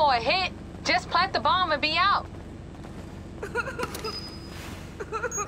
for a hit. Just plant the bomb and be out.